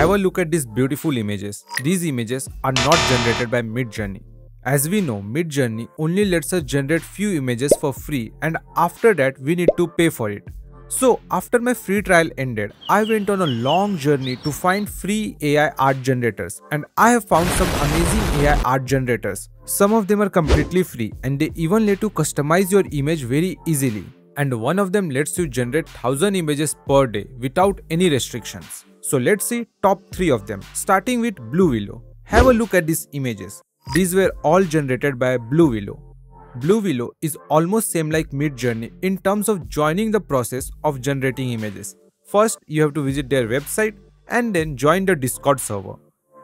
have a look at these beautiful images. These images are not generated by Midjourney. As we know, Midjourney only lets us generate few images for free and after that we need to pay for it. So after my free trial ended, I went on a long journey to find free AI art generators and I have found some amazing AI art generators. Some of them are completely free and they even let you customize your image very easily. And one of them lets you generate 1000 images per day without any restrictions. So let's see top 3 of them, starting with Blue Willow. Have a look at these images. These were all generated by Blue Willow. Blue Willow is almost same like Midjourney in terms of joining the process of generating images. First, you have to visit their website and then join the Discord server.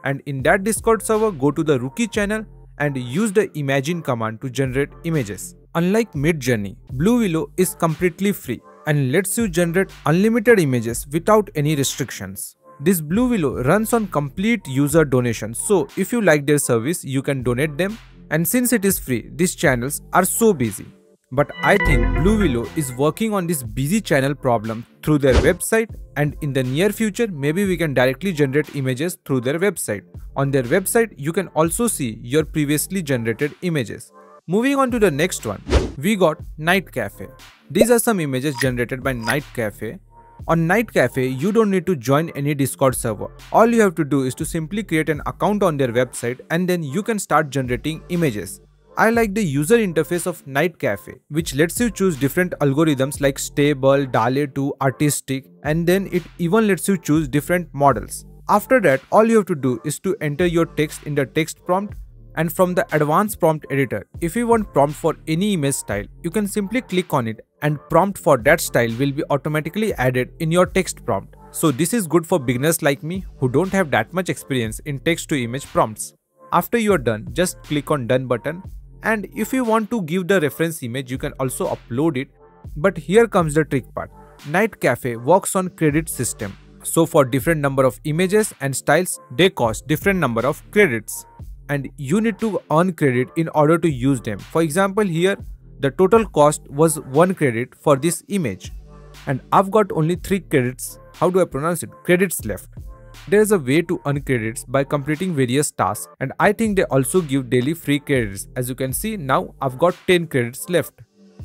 And in that Discord server, go to the rookie channel and use the imagine command to generate images. Unlike Midjourney, Blue Willow is completely free and lets you generate unlimited images without any restrictions. This Blue Willow runs on complete user donations, so if you like their service, you can donate them and since it is free, these channels are so busy. But I think Blue Willow is working on this busy channel problem through their website and in the near future maybe we can directly generate images through their website. On their website you can also see your previously generated images. Moving on to the next one, we got Night Cafe. These are some images generated by Night Cafe on Night Cafe, you don't need to join any Discord server. All you have to do is to simply create an account on their website and then you can start generating images. I like the user interface of Night Cafe, which lets you choose different algorithms like stable, DALL-E 2, artistic, and then it even lets you choose different models. After that, all you have to do is to enter your text in the text prompt and from the advanced prompt editor, if you want prompt for any image style, you can simply click on it and prompt for that style will be automatically added in your text prompt. So this is good for beginners like me who don't have that much experience in text to image prompts. After you are done, just click on done button and if you want to give the reference image you can also upload it. But here comes the trick part. Night Cafe works on credit system. So for different number of images and styles, they cost different number of credits and you need to earn credit in order to use them. For example, here the total cost was 1 credit for this image and I've got only 3 credits, how do I pronounce it, credits left. There is a way to earn credits by completing various tasks and I think they also give daily free credits. As you can see now I've got 10 credits left.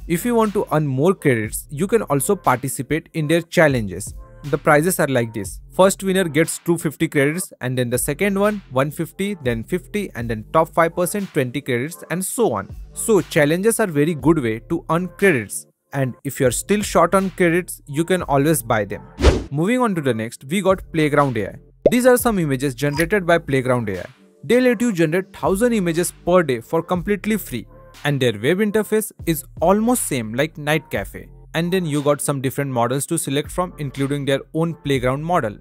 If you want to earn more credits, you can also participate in their challenges. The prizes are like this. First winner gets 250 credits and then the second one 150 then 50 and then top 5% 20 credits and so on. So challenges are very good way to earn credits and if you're still short on credits you can always buy them. Moving on to the next we got Playground AI. These are some images generated by Playground AI. They let you generate 1000 images per day for completely free and their web interface is almost same like Night Cafe and then you got some different models to select from including their own playground model.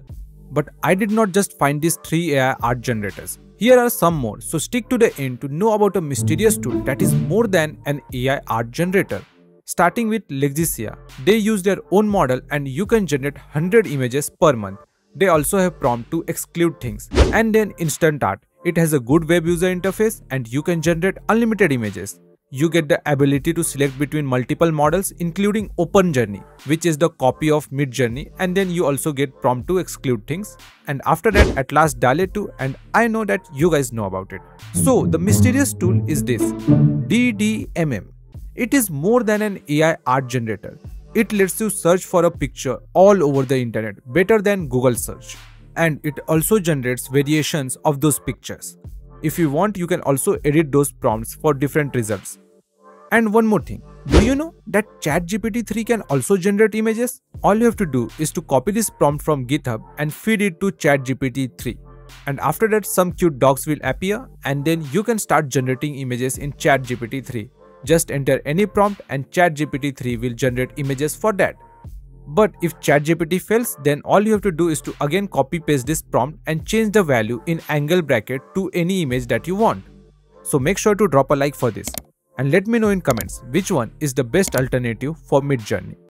But I did not just find these 3 AI art generators. Here are some more, so stick to the end to know about a mysterious tool that is more than an AI art generator. Starting with Lexica, they use their own model and you can generate 100 images per month. They also have prompt to exclude things. And then Instant Art. It has a good web user interface and you can generate unlimited images you get the ability to select between multiple models including OpenJourney which is the copy of Midjourney and then you also get prompt to exclude things and after that at last DALL-E 2 and I know that you guys know about it. So the mysterious tool is this DDMM. It is more than an AI art generator. It lets you search for a picture all over the internet better than Google search and it also generates variations of those pictures. If you want, you can also edit those prompts for different results. And one more thing, do you know that ChatGPT 3 can also generate images? All you have to do is to copy this prompt from GitHub and feed it to ChatGPT 3. And after that some cute dogs will appear and then you can start generating images in ChatGPT 3. Just enter any prompt and ChatGPT 3 will generate images for that. But if ChatGPT fails, then all you have to do is to again copy paste this prompt and change the value in angle bracket to any image that you want. So make sure to drop a like for this and let me know in comments which one is the best alternative for Midjourney.